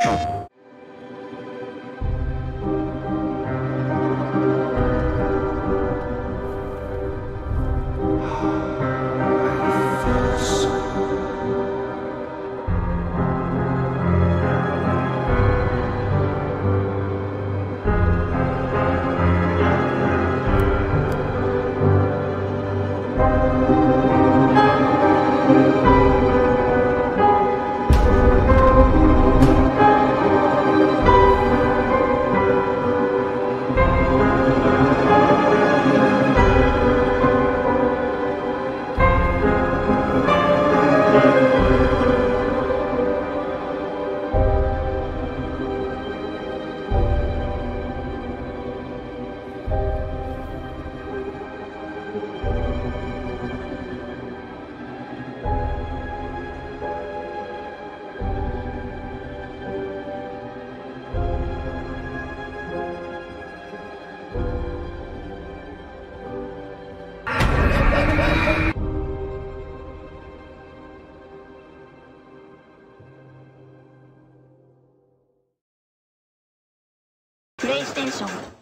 Thank you. プレイステーション